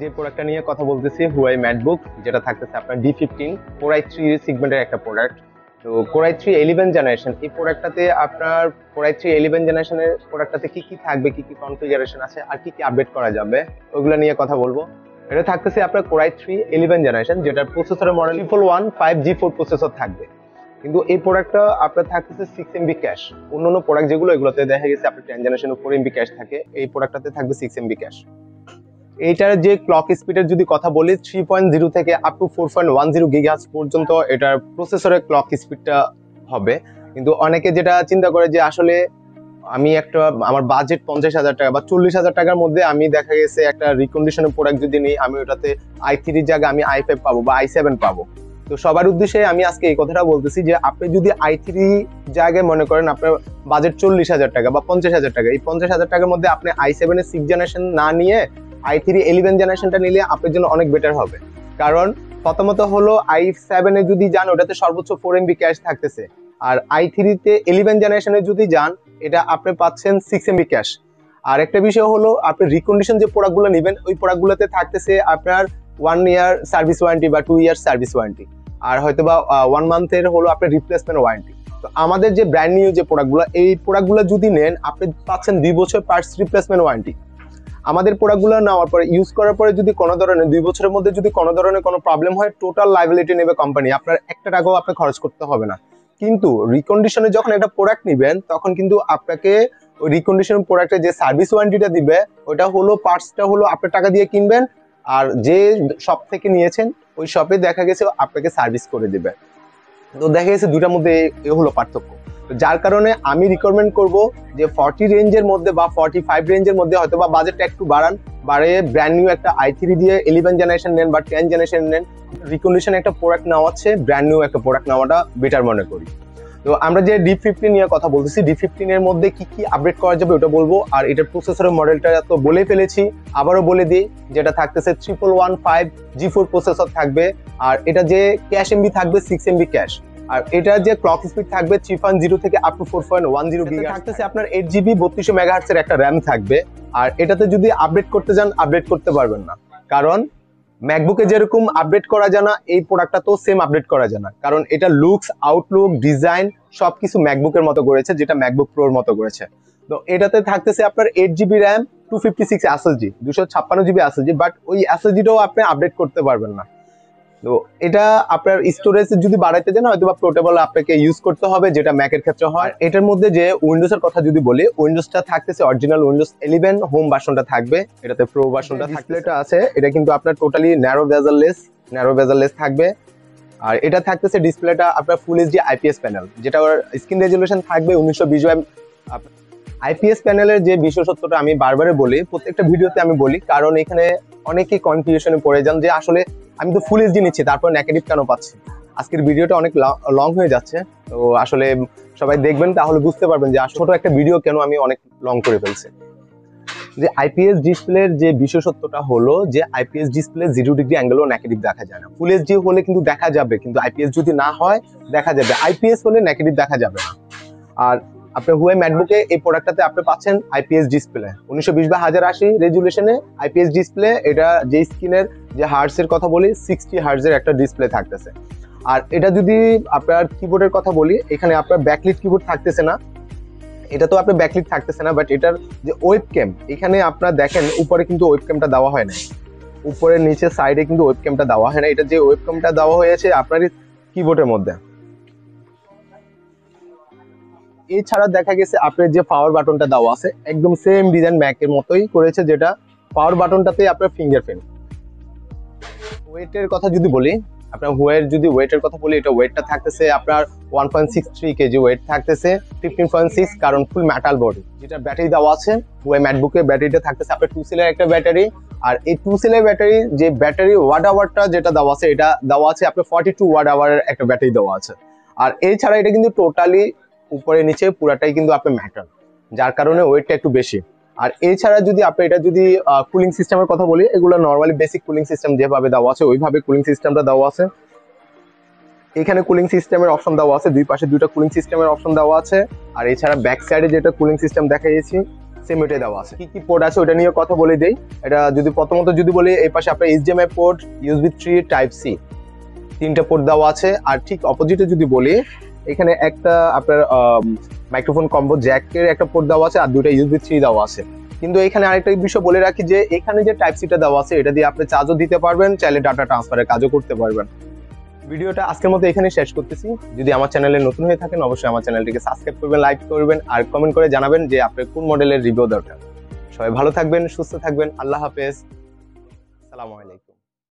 যে প্রোডাক্টটা নিয়ে কথা বলতেছি হুয়াই ম্যাটবুক যেটা থাকতেছে আপনার D fifteen core i three সিগমেন্টের একটা প্রোডাক্ট তো কোরাই থ্রি ইলেভেন জেনারেশন এই প্রোডাক্টটাতে আপনার কোরাই থ্রি ইলেভেন জেনারেশনের প্রোডাক্টটাতে কি কি থাকবে, কি কি কনফিগারেশন আছে, আর কি কি আপডেট করা যাবে, ওগুলো নিয়ে কথা বলব। এটা থাকতেছে আপনার কোরাই থ্রি ইলেভেন জেনারেশন যেটার প্রসেসরের model triple one five G four processor থাকবে। কিন্তু এই প্রোডাক্টটা আপনার থাকতেছে সিক্স এমবি ক্যাশ অন্য অন্য প্রোডাক্ট যেগুলো, এগুলোতে দেখা গেছে আপনার ten generation four MB cache থাকে, এই প্রোডাক্টটাতে থাকবে সিক্স এমবি ক্যাশ এইটার যে ক্লক স্পিডের যদি কথা বলি থ্রি পয়েন্ট জিরো থেকে up to four point one zero gigahertz পর্যন্ত এটার প্রসেসরের ক্লক স্পিডটা হবে। কিন্তু অনেকে যেটা চিন্তা করে যে আসলে আমি একটা, আমার বাজেট পঞ্চাশ হাজার টাকা বা চল্লিশ হাজার টাকার মধ্যে আমি দেখা গেছে একটা রিকন্ডিশনের প্রোডাক্ট যদি নিই, আমি ওটাতে আই থ্রির জায়গায় আমি আই ফাইভ পাবো বা আই সেভেন পাবো। তো সবার উদ্দেশ্যে আমি আজকে এই কথাটা বলতেছি যে আপনি যদি আই থ্রি জায়গায় মনে করেন আপনার বাজেট চল্লিশ হাজার টাকা বা পঞ্চাশ হাজার টাকা, এই পঞ্চাশ হাজার টাকার মধ্যে আপনি আই সেভেনের সিক্স জেনারেশন না নিয়ে আই থ্রি ইলেভেন জেনারেশনটা নিলে আপনার জন্য অনেক বেটার হবে। কারণ প্রথমত হলো আই সেভেনে যদি যান, ওটাতে সর্বোচ্চ ফোর এমবি ক্যাশ থাকতেছে। আর আই থ্রিতে ইলেভেন জেনারেশনে যদি যান, এটা আপনি পাচ্ছেন সিক্স এমবি ক্যাশ আর একটা বিষয় হলো, আপনি রিকন্ডিশন যে প্রোডাক্টগুলো নেবেন, ওই প্রোডাক্টগুলোতে থাকতেছে আপনার ওয়ান ইয়ার সার্ভিস ওয়ারেন্টি বা টু ইয়ার সার্ভিস ওয়ারেন্টি আর হয়তো বা ওয়ান মান্থের হলো আপনার রিপ্লেসমেন্ট ওয়ারেন্টি তো আমাদের যে ব্র্যান্ড নিউ যে প্রোডাক্টগুলো এই প্রোডাক্টগুলো যদি নেন, আপনি পাচ্ছেন দুই বছর পার্টস রিপ্লেসমেন্ট ওয়ারেন্টি আমাদের প্রোডাক্টগুলো নেওয়ার পরে ইউজ করার পরে যদি কোনো ধরনের, দুই বছরের মধ্যে যদি কোনো ধরনের কোনো প্রবলেম হয় টোটাল লাইবিলিটি নেবে কোম্পানি আপনার একটা টাকাও আপনি খরচ করতে হবে না। কিন্তু রিকন্ডিশনে যখন একটা প্রোডাক্ট নেবেন, তখন কিন্তু আপনাকে ওই রিকন্ডিশন প্রোডাক্টের যে সার্ভিস ওয়ারেন্টিটা দিবে, ওটা হলো পার্টসটা হলো আপনার টাকা দিয়ে কিনবেন, আর যে শপ থেকে নিয়েছেন, ওই শপে দেখা গেছে, আপনাকে সার্ভিস করে দিবে। তো দেখা গেছে দুটার মধ্যে এ হলো পার্থক্য। যার কারণে আমি রিকমেন্ড করব যে ফর্টি রেঞ্জের মধ্যে বা ফর্টি ফাইভ রেঞ্জের মধ্যে হয়তো বা বাজেটটা একটু বাড়ান, বাড়িয়ে ব্র্যান্ড নিউ একটা আই থ্রি দিয়ে ইলেভেন জেনারেশন নেন বা টেন জেনারেশন নেন। রিকন্ডিশন একটা প্রোডাক্ট নেওয়া হচ্ছে ব্র্যান্ড নিউ একটা প্রোডাক্ট নেওয়াটা বেটার মনে করি। তো আমরা যে ডি ফিফটিন নিয়ে কথা বলতেছি ডি ফিফটিনের মধ্যে কি কি আপডেট করা যাবে ওটা বলব। আর এটার প্রসেসরের মডেলটা তো বলে ফেলেছি, আবারও বলে দিই, যেটা থাকতেছে triple one five G four processor থাকবে। আর এটা যে ক্যাশ এমবি থাকবে সিক্স এমবি ক্যাশ আর এটা যে ক্লক স্পিড থাকবে থ্রি পয়েন্ট জিরো থেকে up to four point one zero থাকতেছে আপনার এইট জিবি বত্রিশশো মেগাহার্টসের একটা র্যাম থাকবে। আর এটাতে যদি আপডেট করতে যান আপডেট করতে পারবেন না। কারণ ম্যাকবুকে যেরকম আপডেট করা যায় না এই প্রোডাক্টটা তো সেম আপডেট করা যায় না। কারণ এটা লুকস আউটলুক ডিজাইন সবকিছু ম্যাকবুকের মতো করেছে যেটা ম্যাকবুক প্রোর মতো করেছে। তো এটাতে থাকতেছে আপনার eight GB RAM two fifty six SSD দুশো ছাপ্পান্ন জিবি এসএসজি বাট ওই এসএসজিটাও আপনি আপডেট করতে পারবেন না। তো এটা আপনার স্টোরেজ যদি বাড়াইতে যান হয়তো বা পোর্টেবল আপনাকে ইউজ করতে হবে যেটা ম্যাকের ক্ষেত্রে হয়। এটার মধ্যে যে উইন্ডোজ এর কথা যদি বলি উইন্ডোজটা থাকতেছে অরিজিনাল উইন্ডোজ ইলেভেন হোম ভার্সনটা থাকবে। এটাতে প্রো ভার্সনটা ডিসপ্লেটা আছে এটা কিন্তু আপনার totally narrow bezelless narrow bezelless থাকবে। আর এটা থাকতেছে ডিসপ্লেটা আপনার ফুল এইচডি আইপিএস প্যানেল যেটা ওর স্ক্রিন রেজলিউশন থাকবে উনিশশো বিশ আইপিএস প্যানেলের যে বিশেষত্বটা আমি বারবারে বলি প্রত্যেকটা ভিডিওতে আমি বলি কারণ এখানে অনেকেই কনফিউশনে পড়ে যান যে আসলে আমি তো ফুল এইচডি নিচ্ছি, তারপর নেগেটিভ কেন পাচ্ছি? আজকের ভিডিওটা অনেক লং হয়ে যাচ্ছে, তো আসলে সবাই দেখবেন, তাহলে বুঝতে পারবেন যে ছোট একটা ভিডিও কেন আমি অনেক লং করে ফেলছি। যে আইপিএস ডিসপ্লের যে বিশেষত্বটা হলো যে আইপিএস ডিসপ্লে জিরো ডিগ্রি অ্যাঙ্গেলও নেগেটিভ দেখা যায় না। ফুল এইচডি হলে কিন্তু দেখা যাবে, কিন্তু আইপিএস যদি না হয়, দেখা যাবে। আইপিএস হলে নেগেটিভ দেখা যাবে না। আর আপনি হুয়ে ম্যাকবুকে এই প্রোডাক্টটাতে আপনি পাচ্ছেন আইপিএস ডিসপ্লে উনিশশো বিশ বা হাজার আশি রেজুলেশনে আইপিএস ডিসপ্লে এটা যে স্ক্রিনের যে হার্টসের কথা বলি সিক্সটি হার্টসের একটা ডিসপ্লে থাকতেছে। আর এটা যদি আপনার কিবোর্ডের কথা বলি, এখানে আপনার ব্যাকলিট কিবোর্ড থাকতেছে না। এটা তো আপনার ব্যাকলিট থাকতেছে না বাট এটার যে ওয়েব ক্যাম এখানে আপনার দেখেন, উপরে কিন্তু ওয়েব ক্যামটা দেওয়া হয় না উপরে নিচে সাইডে কিন্তু ওয়েব ক্যামটা দেওয়া হয় না এটা যে ওয়েব ক্যামটা দেওয়া হয়েছে আপনার কিবোর্ডের মধ্যে। এছাড়া দেখা গেছে আপনার যে পাওয়ার বাটনটা দেওয়া আছে, একদম সেম ডিজাইন ম্যাকের মতোই করেছে যেটা পাওয়ার বাটনটাতে আপনার ফিঙ্গারপ্রিন্ট ওয়েটের কথা যদি বলি, আপনার ওয়েট যদি ওয়েটের কথা বলি, এটা ওয়েটটা থাকতেছে আপনার one point six three KG weight থাকতেছে ফিফটিন পয়েন্ট সিক্স কারণ ফুল মেটাল বডি যেটা ব্যাটারি দেওয়া আছে ওয়ে ম্যাকবুকের ব্যাটারিটা থাকতেছে আপনার টু সেলের একটা ব্যাটারি আর এই টু সেলের ব্যাটারি যে ব্যাটারি ওয়াট আওয়ারটা যেটা দেওয়া আছে, এটা দেওয়া আছে আপনার ফর্টি টু ওয়াট আওয়ারের একটা ব্যাটারি দেওয়া আছে। আর এছাড়া এটা কিন্তু টোটালি উপরে নিচে পুরাটাই কিন্তু আপনার ম্যাটার যার কারণে ওয়েটটা একটু বেশি। আর এছাড়া যদি আপনি এটা যদি কুলিং সিস্টেমের কথা বলি, এগুলো নর্মালি বেসিক কুলিং সিস্টেম যেভাবে দেওয়া আছে, ওইভাবে কুলিং সিস্টেমটা দেওয়া আছে। এখানে কুলিং সিস্টেমের অপশন দেওয়া আছে, দুই পাশে দুইটা কুলিং সিস্টেমের অপশন দেওয়া আছে। আর এছাড়া ব্যাক সাইডে যেটা কুলিং সিস্টেম দেখাইছি সেম ওইটাই দেওয়া আছে। কি কি পোর্ট আছে ওটা নিয়ে কথা বলে দেই। এটা যদি প্রথমত যদি বলি, এই পাশে আপনার HDMI port USB three type C তিনটা পোর্ট দেওয়া আছে। আর ঠিক অপোজিটে যদি বলি এখানে একটা আপনার মাইক্রোফোন কম্বো জ্যাকের একটা পোর্ট দেওয়া আছে আর দুটো ইউএসবি থ্রি দেওয়া আছে। কিন্তু এখানে আরেকটা বিষয় বলে রাখি যে, এখানে যে টাইপ সিটা দেওয়া আছে, এটা দিয়ে আপনি চার্জও দিতে পারবেন, চাইলে ডাটা ট্রান্সফারের কাজও করতে পারবেন। ভিডিওটা আজকের মতো এখানে শেষ করতেছি। যদি আমার চ্যানেলে নতুন হয়ে থাকেন, অবশ্যই আমার চ্যানেলটিকে সাবস্ক্রাইব করবেন লাইক করবেন, আর কমেন্ট করে জানাবেন যে আপনার কোন মডেলের রিভিউ দরকার। সবাই ভালো থাকবেন, সুস্থ থাকবেন, আল্লাহ হাফেজ। সালামু আলাইকুম।